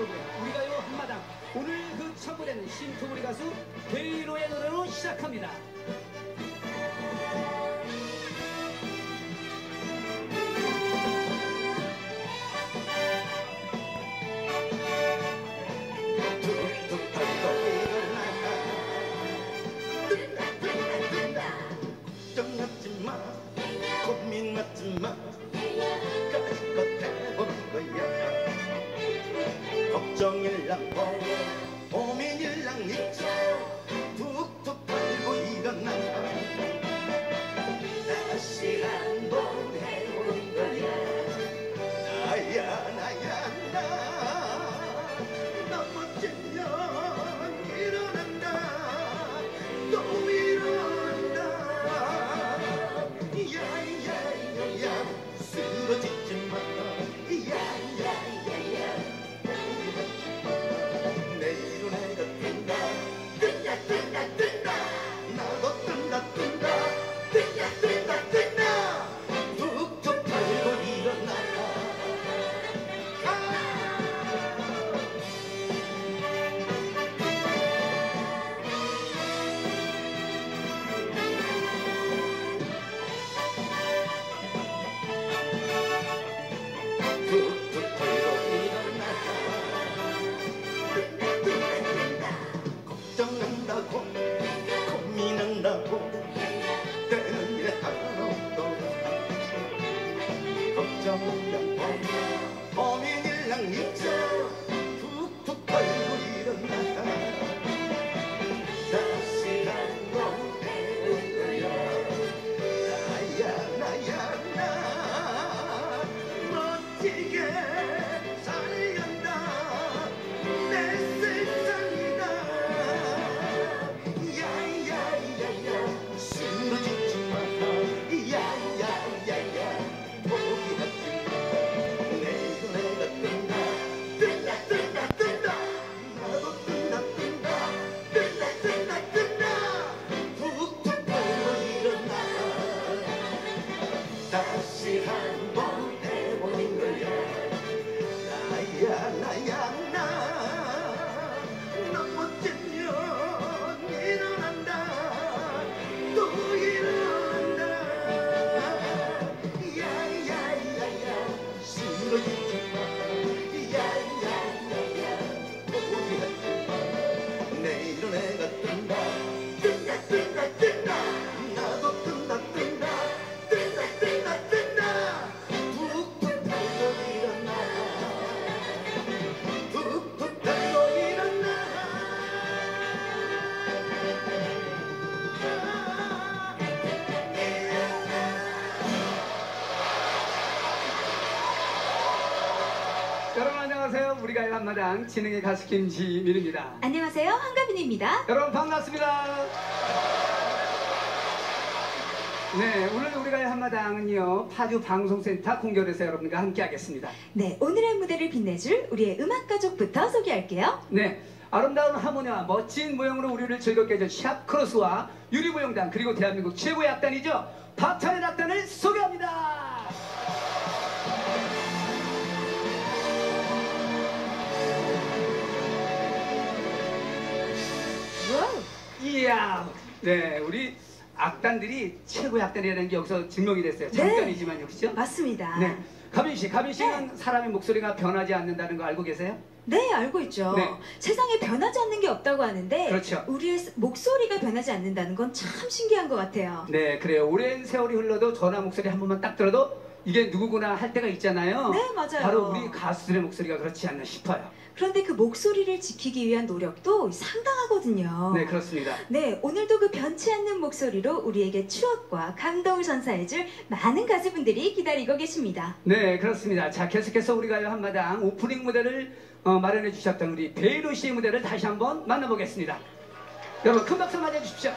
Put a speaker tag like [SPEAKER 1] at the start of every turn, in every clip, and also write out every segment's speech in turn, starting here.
[SPEAKER 1] 프로그램 우리가요 한마당 오늘 그 첫 무대는 신토부리 가수 베이로의 노래로 시작합니다. 한마당 진행의 가수 김지민입니다.
[SPEAKER 2] 안녕하세요. 한가빈입니다.
[SPEAKER 1] 여러분 반갑습니다. 네, 오늘 우리가 한마당은요 파주 방송센터 공결에서 여러분과 함께 하겠습니다.
[SPEAKER 2] 네, 오늘의 무대를 빛내줄 우리의 음악 가족부터 소개할게요.
[SPEAKER 1] 네, 아름다운 하모니와 멋진 모형으로 우리를 즐겁게 해준 샵크로스와 유리무용단 그리고 대한민국 최고의 악단이죠 박찬의 악단을 소개합니다. 이야, 네, 우리 악단들이 최고의 악단이라는 게 여기서 증명이 됐어요.
[SPEAKER 2] 네.
[SPEAKER 1] 잠깐이지만 역시요.
[SPEAKER 2] 맞습니다.
[SPEAKER 1] 네, 가빈 씨, 가빈 씨는
[SPEAKER 2] 네.
[SPEAKER 1] 사람의 목소리가 변하지 않는다는 거 알고 계세요?
[SPEAKER 2] 네, 알고 있죠.
[SPEAKER 1] 네.
[SPEAKER 2] 세상에 변하지 않는 게 없다고 하는데
[SPEAKER 1] 그렇죠.
[SPEAKER 2] 우리의 스- 목소리가 변하지 않는다는 건 참 신기한 것 같아요.
[SPEAKER 1] 네, 그래요. 오랜 세월이 흘러도 전화 목소리 한 번만 딱 들어도 이게 누구구나 할 때가 있잖아요.
[SPEAKER 2] 네, 맞아요.
[SPEAKER 1] 바로 우리 가수들의 목소리가 그렇지 않나 싶어요.
[SPEAKER 2] 그런데 그 목소리를 지키기 위한 노력도 상당하거든요.
[SPEAKER 1] 네, 그렇습니다.
[SPEAKER 2] 네, 오늘도 그 변치 않는 목소리로 우리에게 추억과 감동을 선사해줄 많은 가수분들이 기다리고 계십니다.
[SPEAKER 1] 네, 그렇습니다. 자, 계속해서 우리가 한마당 오프닝 무대를 어, 마련해 주셨던 우리 베이로 씨의 무대를 다시 한번 만나보겠습니다. 여러분 큰 박수 맞아 주십시오.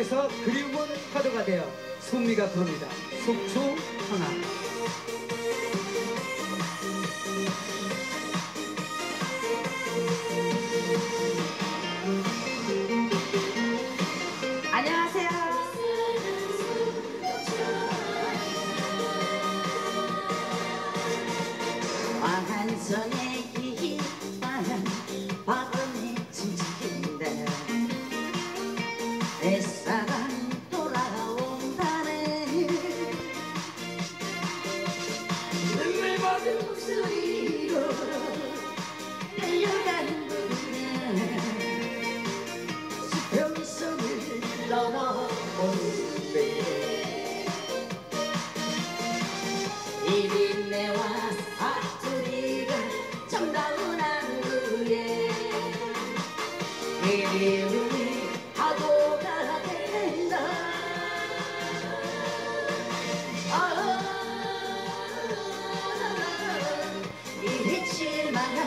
[SPEAKER 3] 하나님께서 그리운 하루가 되어 손미가 부릅니다. 속초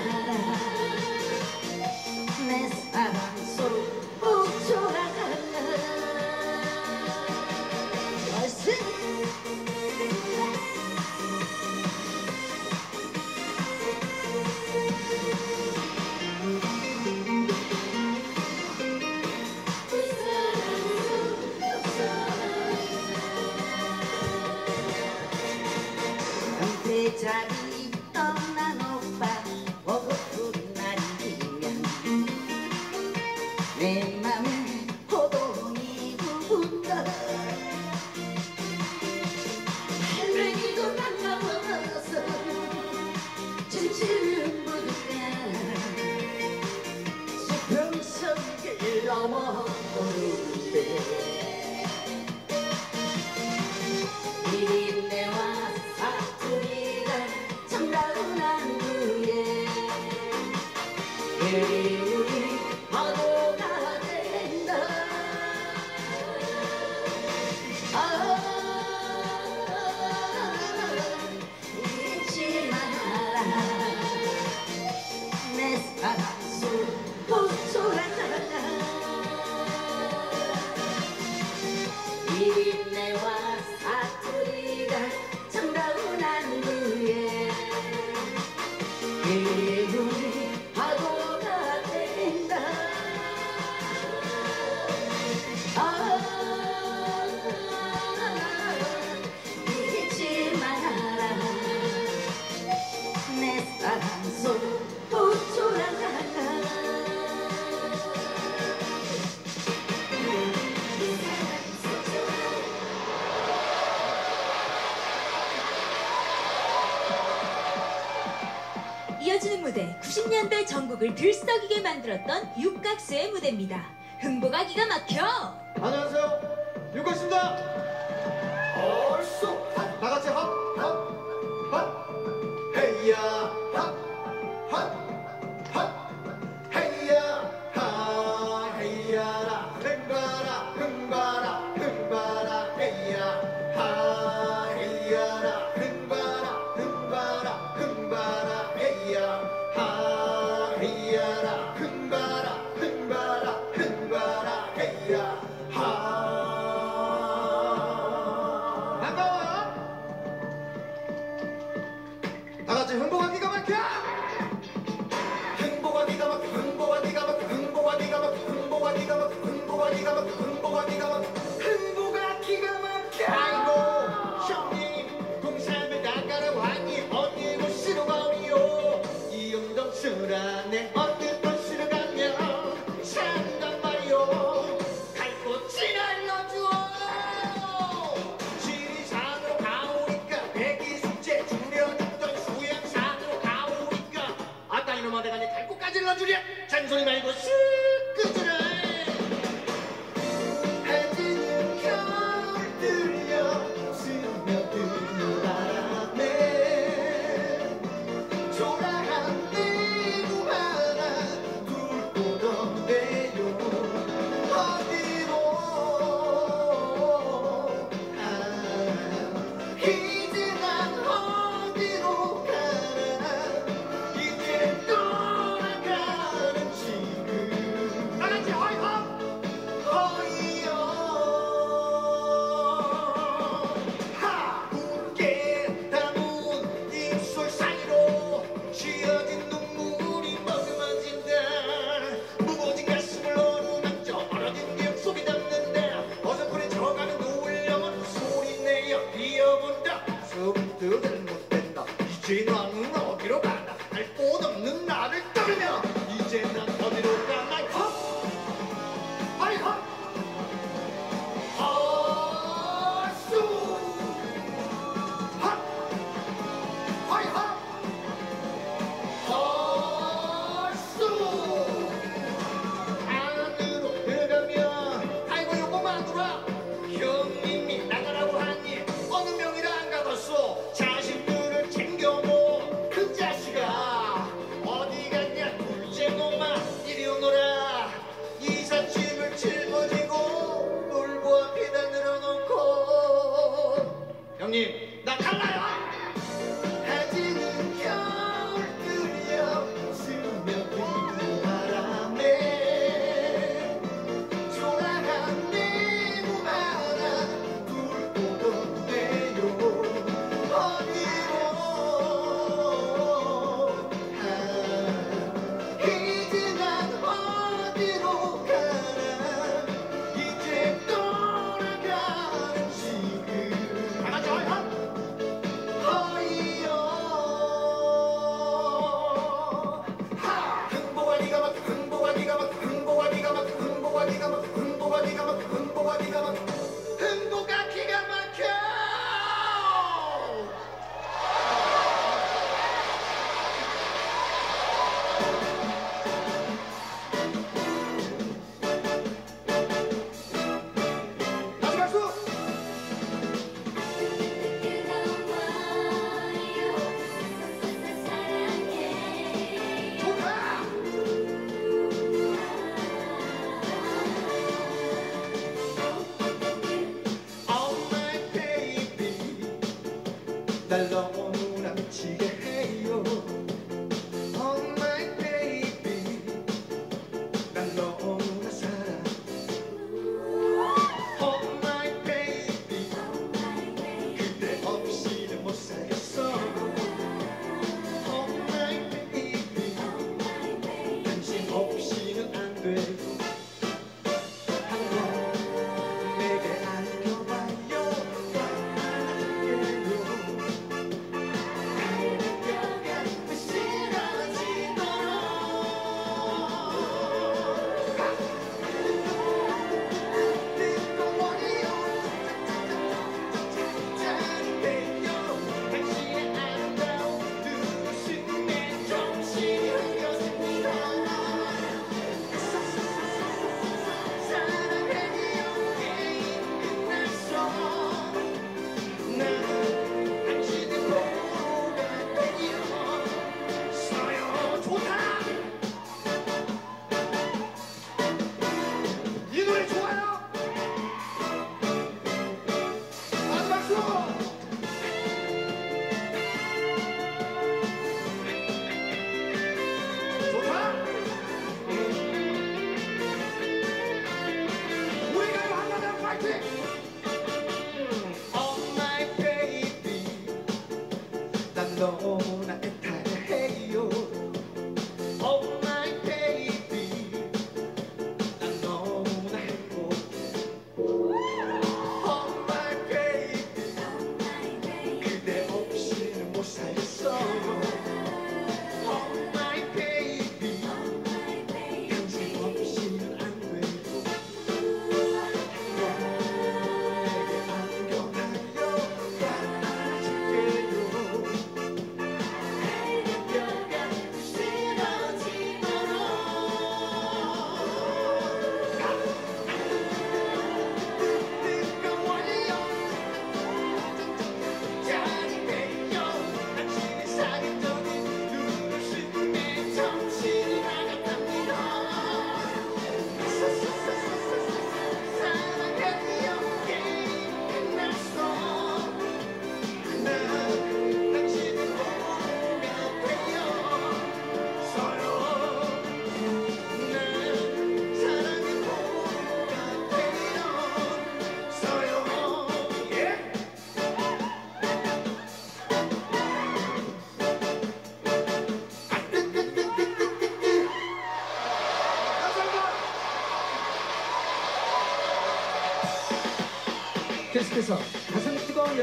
[SPEAKER 4] 나가
[SPEAKER 2] Yeah. 80년대 전국을 들썩이게 만들었던 육각수의 무대입니다. 흥보가 기가 막혀!
[SPEAKER 5] 안녕하세요. 육각수입니다. 얼쑤!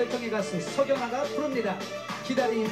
[SPEAKER 6] 열정의 가수 서경아가 부릅니다.
[SPEAKER 3] 기다림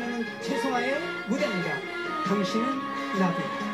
[SPEAKER 3] 나가는
[SPEAKER 6] 최소아의 무대입니다. 당신은
[SPEAKER 7] 라브.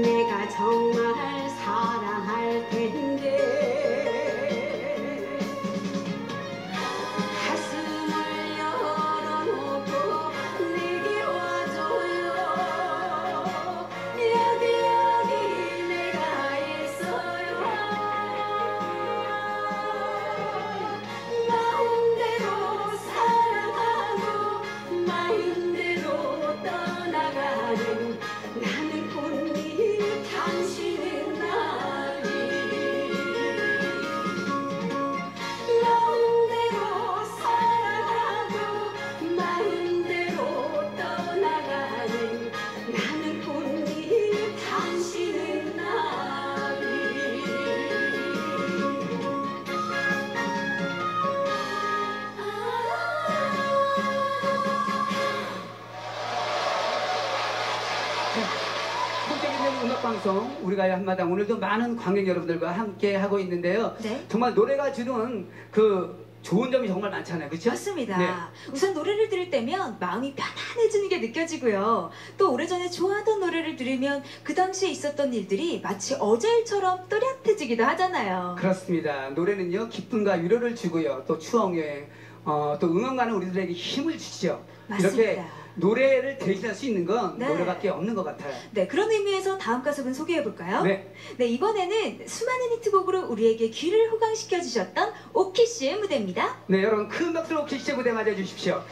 [SPEAKER 7] 내가 정말
[SPEAKER 3] 사랑할 텐데.
[SPEAKER 6] 방송 우리가 한마당 오늘도 많은 관객 여러분들과 함께 하고 있는데요.
[SPEAKER 2] 네.
[SPEAKER 6] 정말 노래가 주는 그 좋은 점이 정말 많잖아요. 그렇죠?
[SPEAKER 2] 맞습니다.
[SPEAKER 6] 네.
[SPEAKER 2] 우선 노래를 들을 때면 마음이 편안해지는 게 느껴지고요. 또 오래전에 좋아하던 노래를 들으면 그 당시에 있었던 일들이 마치 어제 일처럼 또렷해지기도 하잖아요.
[SPEAKER 6] 그렇습니다. 노래는요 기쁨과 위로를 주고요. 또 추억 여행, 어, 또 응원가는 우리들에게 힘을 주시죠.
[SPEAKER 2] 맞습니다.
[SPEAKER 6] 이렇게 노래를 대신할 수 있는 건
[SPEAKER 2] 네.
[SPEAKER 6] 노래밖에 없는 것 같아요.
[SPEAKER 2] 네, 그런 의미에서 다음 가수분 소개해 볼까요?
[SPEAKER 6] 네.
[SPEAKER 2] 네, 이번에는 수많은 히트곡으로 우리에게 귀를 호강시켜 주셨던 오키 씨의 무대입니다.
[SPEAKER 6] 네, 여러분 큰 박수로 오키시제 무대 맞이해 주십시오.